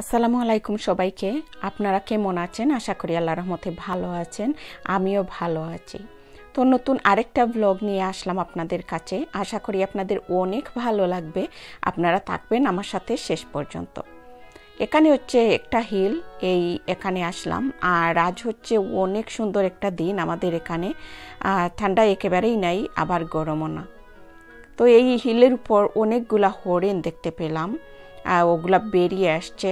আসসালামু আলাইকুম সবাইকে। আপনারা কেমন আছেন? আশা করি আল্লাহ রহমতে ভালো আছেন। আমিও ভালো আছি। তো নতুন আরেকটা ব্লগ নিয়ে আসলাম আপনাদের কাছে। আশা করি আপনাদের অনেক ভালো লাগবে। আপনারা থাকবেন আমার সাথে শেষ পর্যন্ত। এখানে হচ্ছে একটা হিল এই এখানে আসলাম। আর আজ হচ্ছে অনেক সুন্দর একটা দিন আমাদের এখানে। ঠান্ডা একেবারেই নাই, আবার গরমও না। তো এই হিলের উপর অনেকগুলা হরিণ দেখতে পেলাম। ওগুলা বেরিয়ে আসছে।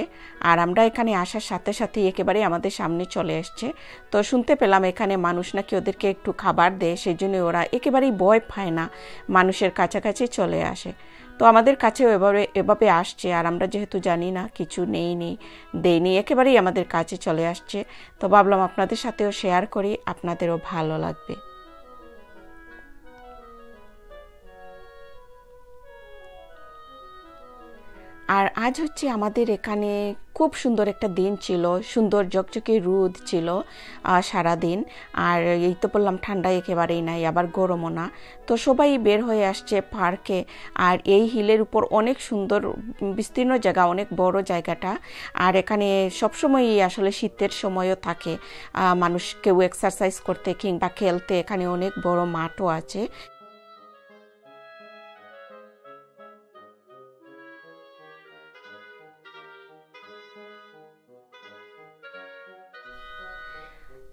আর আমরা এখানে আসার সাথে সাথে একেবারে আমাদের সামনে চলে আসছে তো শুনতে পেলাম এখানে মানুষ নাকি ওদেরকে একটু খাবার দেয় সেই জন্য ওরা একেবারেই ভয় পায় না, মানুষের কাছাকাছি চলে আসে। তো আমাদের কাছেও এভাবে এভাবে আসছে, আর আমরা যেহেতু জানি না, কিছু নেই নেই দেয়নি, একেবারেই আমাদের কাছে চলে আসছে। তো ভাবলাম আপনাদের সাথেও শেয়ার করি, আপনাদেরও ভালো লাগবে। আর আজ হচ্ছে আমাদের এখানে খুব সুন্দর একটা দিন ছিল। সুন্দর জকজকে রোদ ছিল সারাদিন। আর এই তো বললাম ঠান্ডা একেবারেই নাই, আবার গরমও না। তো সবাই বের হয়ে আসছে পার্কে। আর এই হিলের উপর অনেক সুন্দর, বিস্তীর্ণ জায়গা, অনেক বড় জায়গাটা। আর এখানে সবসময়ই আসলে শীতের সময়ও থাকে। মানুষ কেউ এক্সারসাইজ করতে কিংবা খেলতে এখানে অনেক বড় মাঠও আছে।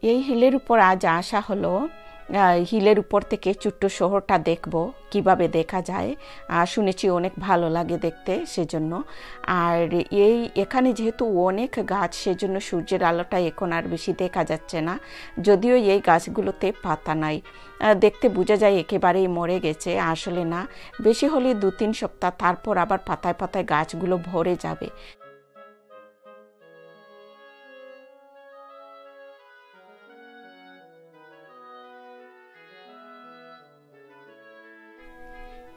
এই হিলের উপর আজ আসা হলো হিলের উপর থেকে ছোট্ট শহরটা দেখব, কীভাবে দেখা যায়। আর শুনেছি অনেক ভালো লাগে দেখতে সেজন্য। আর এই, এখানে যেহেতু অনেক গাছ, সেজন্য সূর্যের আলোটা এখন আর বেশি দেখা যাচ্ছে না। যদিও এই গাছগুলোতে পাতা নাই। দেখতে বোঝা যায় একেবারেই মরে গেছে, আসলে না। বেশি হলে দু তিন সপ্তাহ, তারপর আবার পাতায় পাতায় গাছগুলো ভরে যাবে।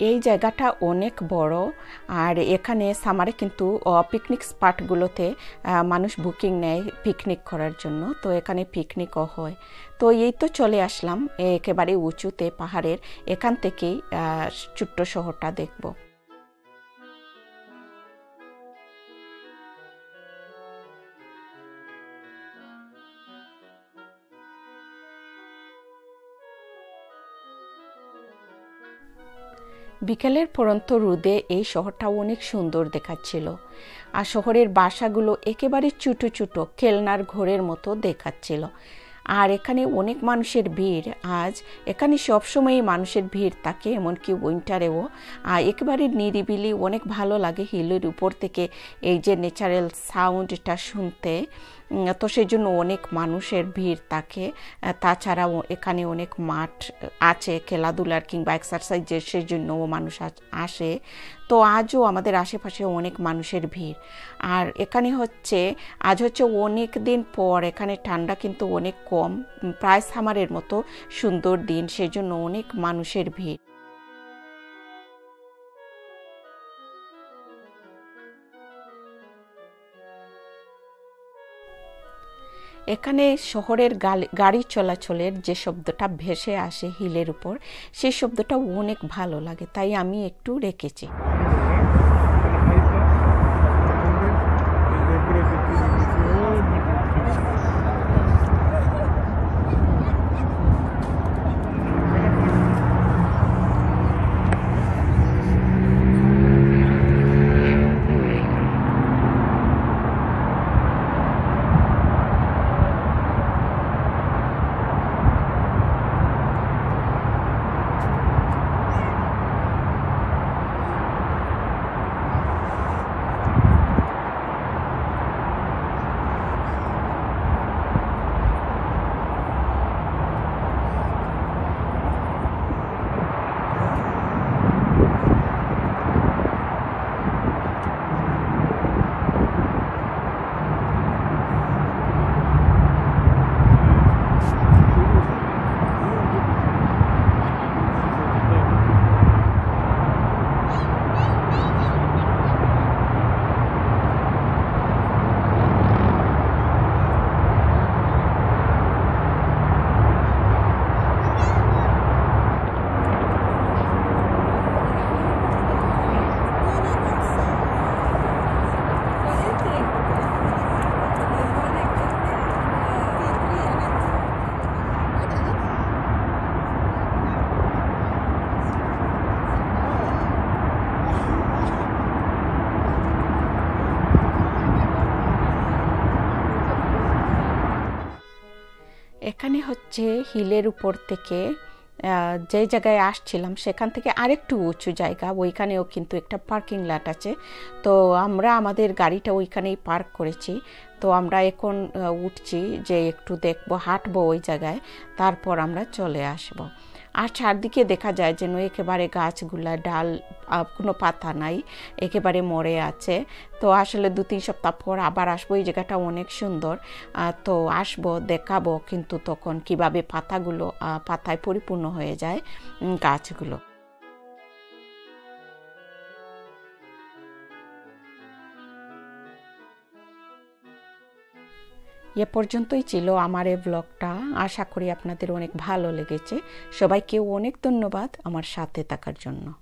এই জায়গাটা অনেক বড়, আর এখানে সামারে কিন্তু পিকনিক স্পটগুলোতে মানুষ বুকিং নেয় পিকনিক করার জন্য। তো এখানে পিকনিকও হয়। তো এই তো চলে আসলাম, একেবারে উঁচুতে পাহাড়ের, এখান থেকেই ছোট্ট শহরটা দেখব। বিকেলের পরন্ত রোদে এই শহরটা অনেক সুন্দর দেখাচ্ছিল। আর শহরের বাসাগুলো একেবারে ছোটো ছোটো খেলনার ঘরের মতো দেখাচ্ছিল। আর এখানে অনেক মানুষের ভিড়, আজ এখানে সবসময়ই মানুষের ভিড় থাকে, এমনকি উইন্টারেও আর একেবারে নিরিবিলি, অনেক ভালো লাগে হিলের উপর থেকে এই যে ন্যাচারাল সাউন্ডটা শুনতে। তো সেই জন্য অনেক মানুষের ভিড় থাকে। তাছাড়াও এখানে অনেক মাঠ আছে, খেলাধুলার কিংবা এক্সারসাইজের সেই জন্যও মানুষ আসে তো আজও আমাদের আশেপাশে অনেক মানুষের ভিড়। আর এখানে হচ্ছে, আজ হচ্ছে অনেক দিন পর এখানে ঠান্ডা কিন্তু অনেক কম প্রায় সামারের মতো সুন্দর দিন সেজন্য অনেক মানুষের ভিড়। এখানে শহরের গাড়ি চলাচলের যে শব্দটা ভেসে আসে হিলের উপর, সেই শব্দটা অনেক ভালো লাগে, তাই আমি একটু রেখেছি। এখানে হচ্ছে হিলের উপর থেকে যে জায়গায় আসছিলাম সেখান থেকে আরেকটু উঁচু জায়গা, ওইখানেও কিন্তু একটা পার্কিং লট আছে। তো আমরা আমাদের গাড়িটা ওইখানেই পার্ক করেছি। তো আমরা এখন উঠছি যে একটু দেখব, হাঁটবো ওই জায়গায়, তারপর আমরা চলে আসব। আর চারদিকে দেখা যায় যেন একেবারে গাছগুলা, ডাল কোনো পাতা নাই, একেবারে মরে আছে। তো আসলে দু তিন সপ্তাহ পর আবার আসব, এই জায়গাটা অনেক সুন্দর। তো আসব, দেখাবো কিন্তু তখন কীভাবে পাতাগুলো পাতায় পরিপূর্ণ হয়ে যায় গাছগুলো। এ পর্যন্তই ছিল আমার এই ব্লগটা আশা করি আপনাদের অনেক ভালো লেগেছে। সবাইকে অনেক ধন্যবাদ আমার সাথে থাকার জন্য।